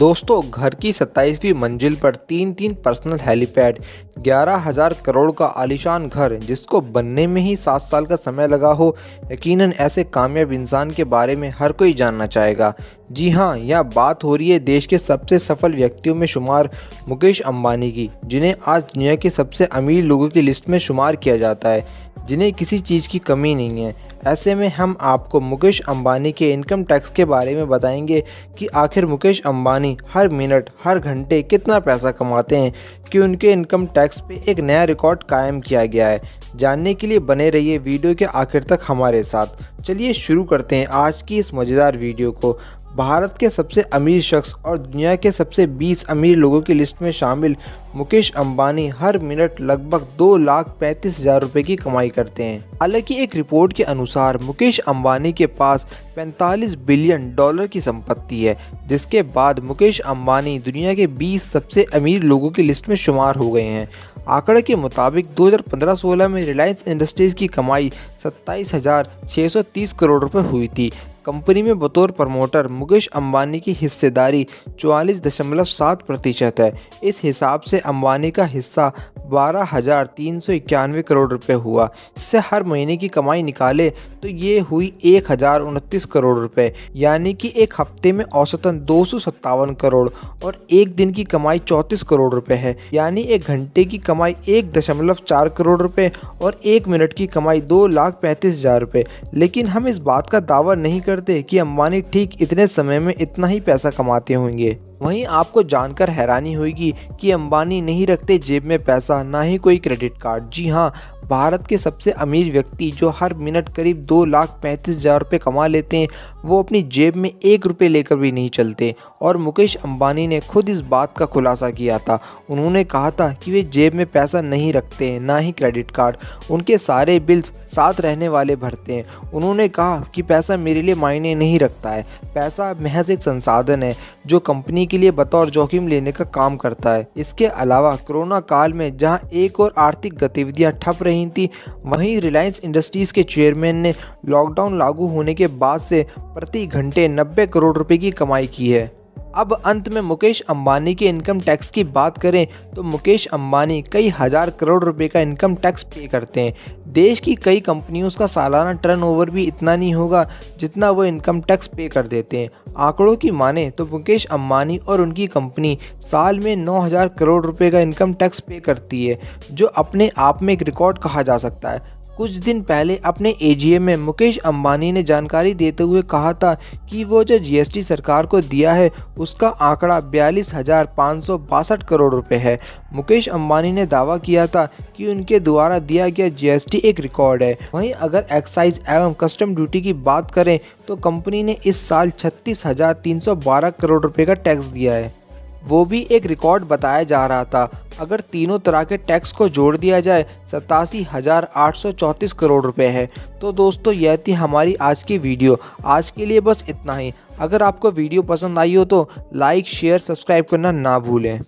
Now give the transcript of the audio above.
दोस्तों, घर की 27वीं मंजिल पर तीन तीन पर्सनल हेलीपैड, ग्यारह हज़ार करोड़ का आलिशान घर, जिसको बनने में ही सात साल का समय लगा हो। यकीनन ऐसे कामयाब इंसान के बारे में हर कोई जानना चाहेगा। जी हाँ यह बात हो रही है देश के सबसे सफल व्यक्तियों में शुमार मुकेश अंबानी की, जिन्हें आज दुनिया के सबसे अमीर लोगों की लिस्ट में शुमार किया जाता है। जिन्हें किसी चीज़ की कमी नहीं है। ऐसे में हम आपको मुकेश अंबानी के इनकम टैक्स के बारे में बताएँगे कि आखिर मुकेश अंबानी हर मिनट, हर घंटे कितना पैसा कमाते हैं कि उनके इनकम टैक्स पे एक नया रिकॉर्ड कायम किया गया है। जानने के लिए बने रहिए वीडियो के आखिर तक हमारे साथ। चलिए शुरू करते हैं आज की इस मज़ेदार वीडियो को। भारत के सबसे अमीर शख्स और दुनिया के सबसे 20 अमीर लोगों की लिस्ट में शामिल मुकेश अंबानी हर मिनट लगभग दो लाख पैंतीस हज़ार रुपये की कमाई करते हैं। हालाँकि एक रिपोर्ट के अनुसार मुकेश अंबानी के पास 45 बिलियन डॉलर की संपत्ति है, जिसके बाद मुकेश अंबानी दुनिया के 20 सबसे अमीर लोगों की लिस्ट में शुमार हो गए हैं। आंकड़े के मुताबिक 2015-16 में रिलायंस इंडस्ट्रीज़ की कमाई सत्ताईस करोड़ रुपए हुई थी कंपनी में बतौर प्रमोटर मुकेश अंबानी की हिस्सेदारी चौवालीस दशमलव सात प्रतिशत है। इस हिसाब से अंबानी का हिस्सा बारह हज़ार तीन सौ इक्यानवे करोड़ रुपए हुआ। इससे हर महीने की कमाई निकाले तो ये हुई एक हज़ार उनतीस करोड़ रुपए, यानी कि एक हफ़्ते में औसतन दो सौ सत्तावन करोड़ और एक दिन की कमाई चौंतीस करोड़ रुपए है, यानी एक घंटे की कमाई एक दशमलव चार करोड़ रुपए और एक मिनट की कमाई दो लाख पैंतीस हज़ार रुपये लेकिन हम इस बात का दावा नहीं करते कि अंबानी ठीक इतने समय में इतना ही पैसा कमाते होंगे। वहीं आपको जानकर हैरानी होगी कि अंबानी नहीं रखते जेब में पैसा, ना ही कोई क्रेडिट कार्ड। जी हाँ भारत के सबसे अमीर व्यक्ति जो हर मिनट करीब दो लाख पैंतीस हज़ार रुपये कमा लेते हैं, वो अपनी जेब में एक रुपये लेकर भी नहीं चलते। और मुकेश अंबानी ने खुद इस बात का खुलासा किया था। उन्होंने कहा था कि वे जेब में पैसा नहीं रखते हैं, ना ही क्रेडिट कार्ड। उनके सारे बिल्स साथ रहने वाले भरते हैं। उन्होंने कहा कि पैसा मेरे लिए मायने नहीं रखता है। पैसा महज एक संसाधन है, जो कंपनी के लिए बतौर जोखिम लेने का काम करता है। इसके अलावा कोरोना काल में जहाँ एक और आर्थिक गतिविधियाँ ठप रही थी, वहीं रिलायंस इंडस्ट्रीज़ के चेयरमैन ने लॉकडाउन लागू होने के बाद से प्रति घंटे 90 करोड़ रुपए की कमाई की है। अब अंत में मुकेश अंबानी के इनकम टैक्स की बात करें तो मुकेश अंबानी कई हज़ार करोड़ रुपए का इनकम टैक्स पे करते हैं। देश की कई कंपनियों का सालाना टर्नओवर भी इतना नहीं होगा जितना वो इनकम टैक्स पे कर देते हैं। आंकड़ों की माने तो मुकेश अंबानी और उनकी कंपनी साल में 9000 करोड़ रुपए का इनकम टैक्स पे करती है, जो अपने आप में एक रिकॉर्ड कहा जा सकता है। कुछ दिन पहले अपने एजीएम में मुकेश अंबानी ने जानकारी देते हुए कहा था कि वो जो जीएसटी सरकार को दिया है, उसका आंकड़ा बयालीस हज़ार पाँच सौ बासठ करोड़ रुपए है। मुकेश अंबानी ने दावा किया था कि उनके द्वारा दिया गया जीएसटी एक रिकॉर्ड है। वहीं अगर एक्साइज एवं कस्टम ड्यूटी की बात करें तो कंपनी ने इस साल छत्तीस हज़ार तीन सौ बारह करोड़ रुपये का टैक्स दिया है। वो भी एक रिकॉर्ड बताया जा रहा था। अगर तीनों तरह के टैक्स को जोड़ दिया जाए सतासी हज़ार आठ सौ चौंतीस करोड़ रुपए है। तो दोस्तों, यह थी हमारी आज की वीडियो। आज के लिए बस इतना ही। अगर आपको वीडियो पसंद आई हो तो लाइक शेयर सब्सक्राइब करना ना भूलें।